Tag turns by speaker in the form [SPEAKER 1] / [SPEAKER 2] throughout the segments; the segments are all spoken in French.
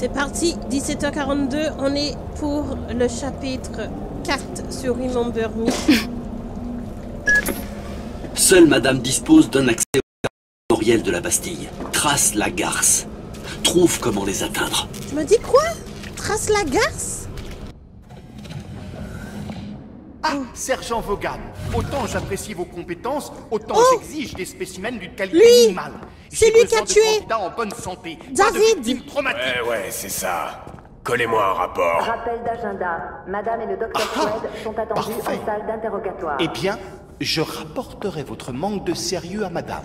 [SPEAKER 1] C'est parti, 17h42, on est pour le chapitre 4 sur Remember Me.
[SPEAKER 2] Seule Madame dispose d'un accès au mémoriel de la Bastille. Trace la garce. Trouve comment les atteindre.
[SPEAKER 1] Tu m'as dit quoi? Trace la garce?
[SPEAKER 3] Ah, Sergent Vaughan, autant j'apprécie vos compétences, autant
[SPEAKER 1] Oh
[SPEAKER 3] j'exige des spécimens d'une qualité
[SPEAKER 1] Lui
[SPEAKER 3] minimale.
[SPEAKER 1] C'est lui qui a tué
[SPEAKER 3] en bonne santé,
[SPEAKER 1] David.
[SPEAKER 4] Ouais, ouais, c'est ça. Collez-moi un rapport.
[SPEAKER 5] Rappel d'agenda. Madame et le docteur
[SPEAKER 3] Ah,
[SPEAKER 5] Fred sont attendus
[SPEAKER 3] parfait.
[SPEAKER 5] en salle d'interrogatoire.
[SPEAKER 3] Eh bien, je rapporterai votre manque de sérieux à Madame.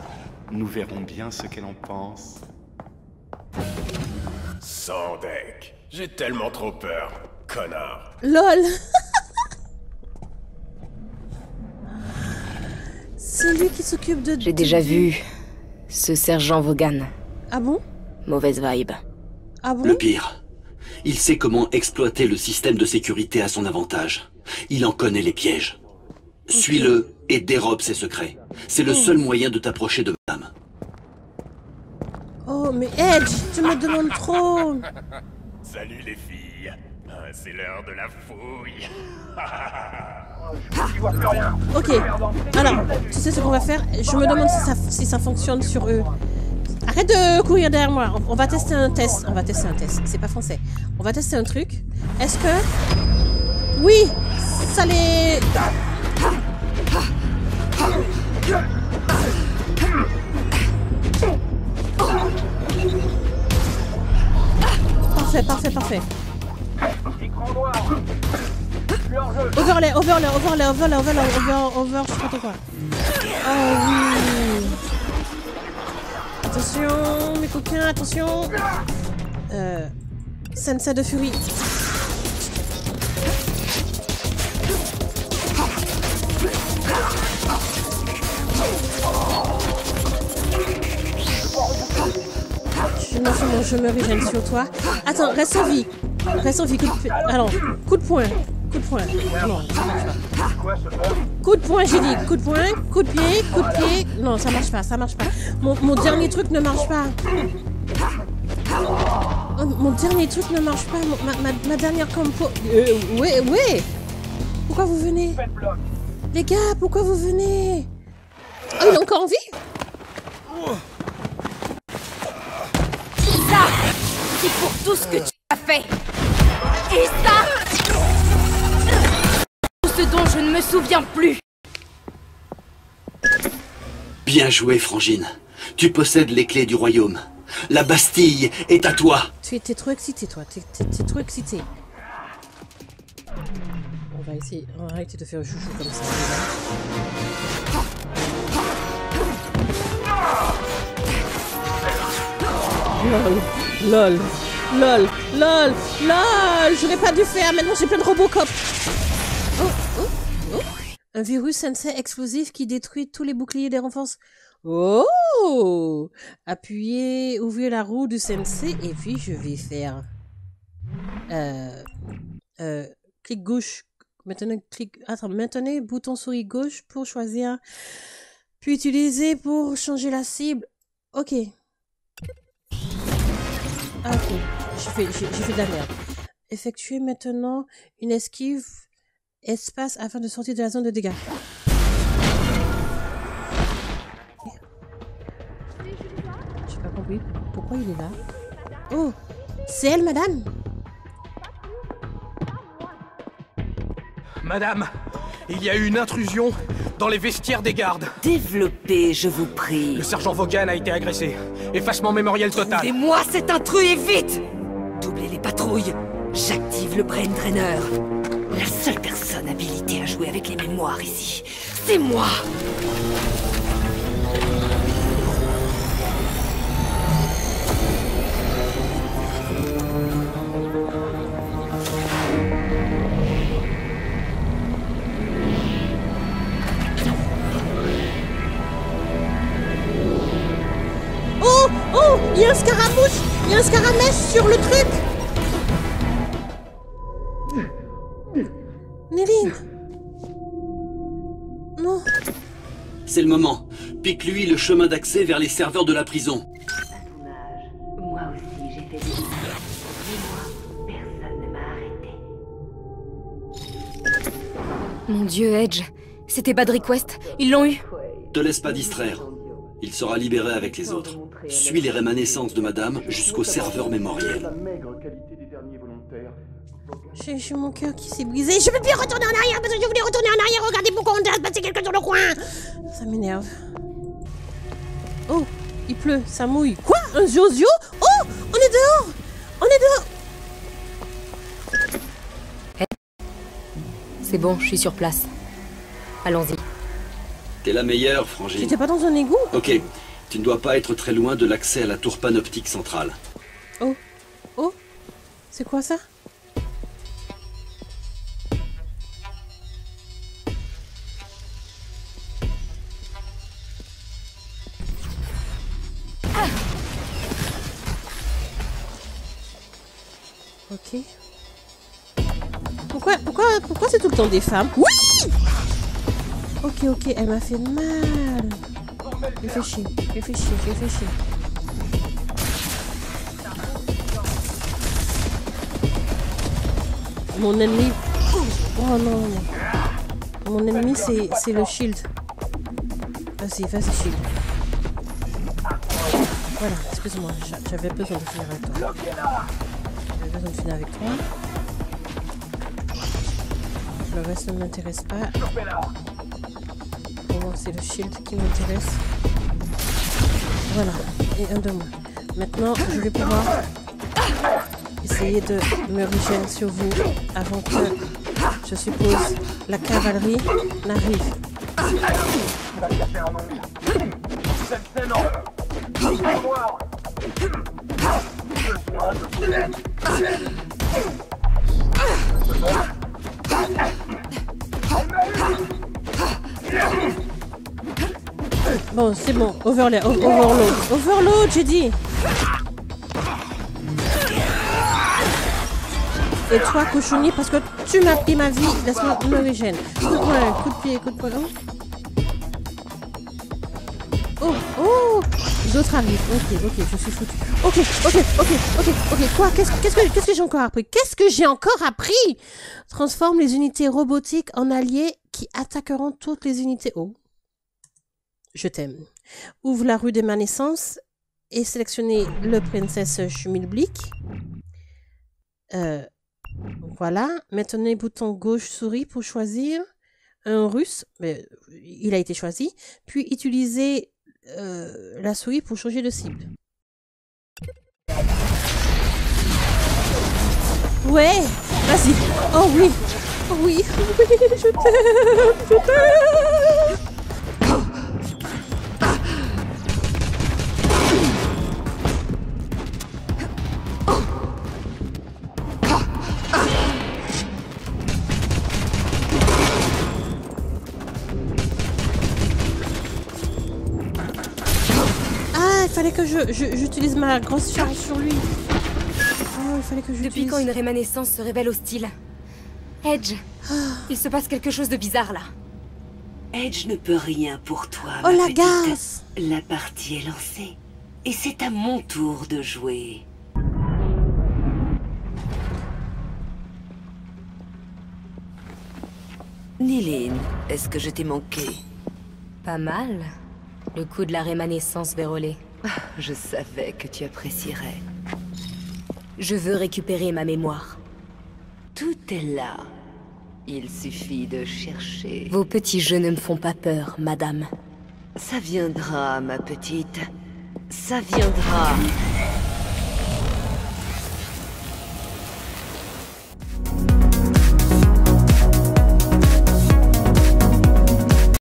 [SPEAKER 3] Nous verrons bien ce qu'elle en pense.
[SPEAKER 4] Sans deck. J'ai tellement trop peur. Connard.
[SPEAKER 1] LOL C'est lui qui s'occupe de...
[SPEAKER 6] J'ai déjà vu ce sergent Vaughan.
[SPEAKER 1] Ah bon?
[SPEAKER 6] Mauvaise vibe.
[SPEAKER 1] Ah bon?
[SPEAKER 2] Le pire, il sait comment exploiter le système de sécurité à son avantage. Il en connaît les pièges. Suis-le et dérobe ses secrets. C'est le seul moyen de t'approcher de Madame.
[SPEAKER 1] Oh, mais Edge, tu me demandes trop
[SPEAKER 4] Salut les filles. C'est l'heure de la fouille.
[SPEAKER 1] Ok, alors, tu sais ce qu'on va faire? Je me demande si ça, si ça fonctionne sur eux. Arrête de courir derrière moi. On, on va tester un test. On va tester un test. C'est pas français. On va tester un truc. Est-ce que... Oui Ça les... Parfait, parfait, parfait. Overlay, overlay, overlay, overlay, overlay, over, over, je sais quoi. Oh oui. Attention, mes coquins, attention. Euh, Sensei de furie. Je fous, je me régène sur toi. Attends, reste en vie. Reste en vie, coup de. Alors, coup de poing. Coup de poing. Non. Coup de poing, j'ai dit. Coup de poing, coup de pied, coup de pied. Non, ça marche pas, ça marche pas. Mon, mon dernier truc ne marche pas. Oh, mon dernier truc ne marche pas. Ma, ma- ma dernière compo. Euh, ouais, ouais. Pourquoi vous venez? Les gars, pourquoi vous venez? Oh, il est encore en vie
[SPEAKER 7] C'est pour tout ce que tu as fait Et dont je ne me souviens plus
[SPEAKER 2] Bien joué, Frangine. Tu possèdes les clés du royaume. La Bastille est à toi.
[SPEAKER 1] Tu étais trop excité, toi. T'es trop excité. On va essayer. On va arrêter de faire le chouchou comme ça. Lol, lol, lol, lol, lol. J'aurais pas dû faire. Maintenant, j'ai plein de Robocop. Un virus sensei explosif qui détruit tous les boucliers des renforces. Oh Appuyez, ouvrez la roue du sensei et puis je vais faire euh, euh, clic gauche. Maintenant, clic. Attends, maintenez bouton souris gauche pour choisir. Puis utiliser pour changer la cible. Ok. Ah, ok. J'ai fait de la merde. Effectuez maintenant une esquive espace afin de sortir de la zone de dégâts. J'ai pas compris. Pourquoi il est là? Oh C'est elle, madame
[SPEAKER 8] Madame, il y a eu une intrusion dans les vestiaires des gardes.
[SPEAKER 9] Développez, je vous prie.
[SPEAKER 8] Le sergent Vaughan a été agressé. Effacement mémoriel total.
[SPEAKER 9] Et moi, cet intrus et vite Doublez les patrouilles. J'active le brain drainer. La seule personne avec les mémoires ici, c'est moi.
[SPEAKER 1] Oh Oh Il y a un scaramouche Il y a un scaramèche sur le truc
[SPEAKER 2] c'est le moment. Pique-lui le chemin d'accès vers les serveurs de la prison.
[SPEAKER 7] Mon dieu, Edge. C'était Bad Request. Ils l'ont eu.
[SPEAKER 2] Te laisse pas distraire. Il sera libéré avec les autres. Suis les rémanescences de madame jusqu'au serveur mémoriel.
[SPEAKER 1] J'ai j'ai mon cœur qui s'est brisé. Je peux plus retourner en arrière parce que je voulais retourner en arrière. Regardez pourquoi on a passé quelqu'un dans le coin. Ça m'énerve. Oh, il pleut, ça mouille. Quoi? Un Josio? Oh, on est dehors. On est dehors.
[SPEAKER 6] C'est bon, je suis sur place. Allons-y.
[SPEAKER 2] T'es la meilleure, Frangine.
[SPEAKER 1] J'étais pas dans un égout
[SPEAKER 2] Ok, tu ne dois pas être très loin de l'accès à la tour panoptique centrale.
[SPEAKER 1] C'est quoi ça? Ok. Pourquoi, pourquoi, pourquoi c'est tout le temps des femmes? Oui Ok, ok, elle m'a fait mal. Réfléchis, réfléchis, réfléchis. Mon ennemi... Oh non. Mon ennemi, c'est le shield. Vas-y, vas-y, shield. Voilà, excuse-moi, j'a- j'avais besoin de finir avec toi. J'avais besoin de finir avec toi. Le reste ne m'intéresse pas. Moi, c'est le shield qui m'intéresse. Voilà, et un de moins. Maintenant, je vais pouvoir essayer de me régénérer sur vous avant que, je suppose, la cavalerie n'arrive. Bon, c'est bon, overlay, o- overload, overload, j'ai dit. Et toi, cochonnier, parce que tu m'as pris ma vie, laisse-moi me régène. Coup de pied, coup de poing. Oh, oh Les autres arrivent. Ok, ok, je suis foutu. Ok, ok, ok, ok, ok. Quoi Qu'est-ce qu'est-ce que, qu'est-ce que j'ai encore appris? Qu'est-ce que j'ai encore appris? Transforme les unités robotiques en alliés qui attaqueront toutes les unités. Oh. Je t'aime. Ouvre la rue de ma naissance et sélectionnez le princesse Schmilblick. Euh, voilà. Maintenez bouton gauche souris pour choisir un russe. Mais il a été choisi. Puis utilisez euh, la souris pour changer de cible. Ouais, vas-y. Oh oui, oh oui, oui, je t'aime, je t'aime. Je, je- j'utilise ma grosse charge sur lui. Oh, il fallait que j'utilise.
[SPEAKER 7] Depuis quand une rémanescence se révèle hostile Edge, il se passe quelque chose de bizarre là.
[SPEAKER 9] Edge ne peut rien pour toi,
[SPEAKER 1] Oh
[SPEAKER 9] ma
[SPEAKER 1] la
[SPEAKER 9] petite. La partie est lancée. Et c'est à mon tour de jouer. Néline, est-ce que je t'ai manqué?
[SPEAKER 6] Pas mal. Le coup de la rémanescence vérolée.
[SPEAKER 9] Je savais que tu apprécierais.
[SPEAKER 6] Je veux récupérer ma mémoire.
[SPEAKER 9] Tout est là. Il suffit de chercher.
[SPEAKER 6] Vos petits jeux ne me font pas peur, madame.
[SPEAKER 9] Ça viendra, ma petite. Ça viendra.